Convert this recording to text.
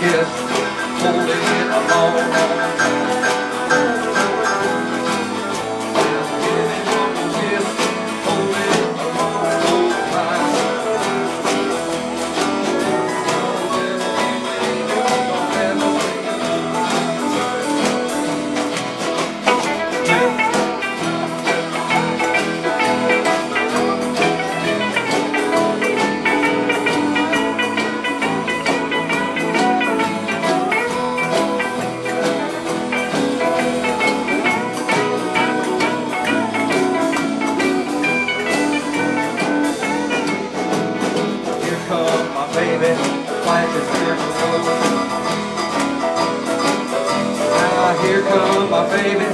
kiss, holding it alone. baby, plant your fearful soul. Now here comes my baby,